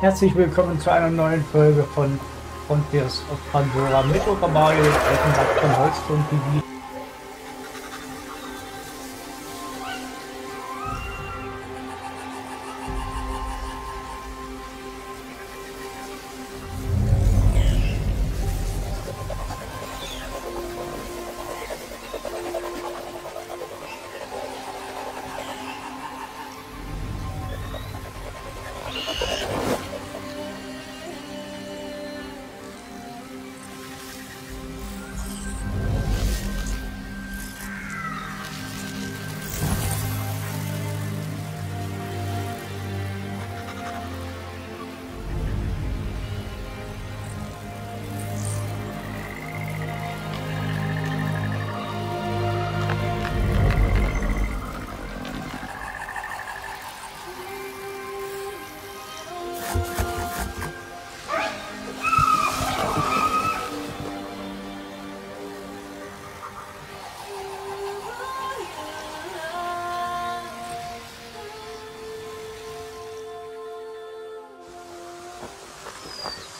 Herzlich willkommen zu einer neuen Folge von Frontiers of Pandora mit Mario, Altenbach von Holzton TV. よかった。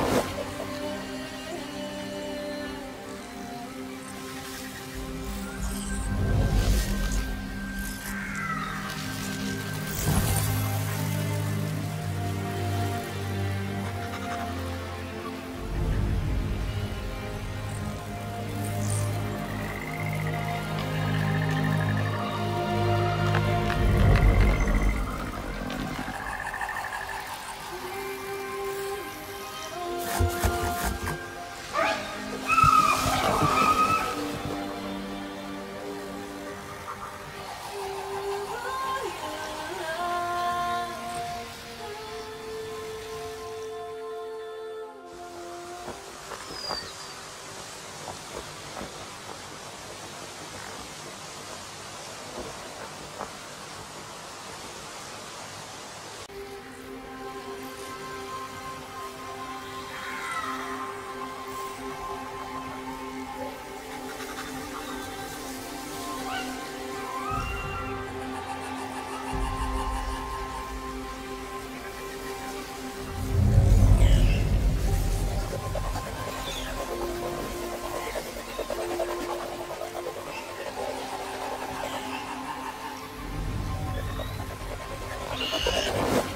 ハハハハ!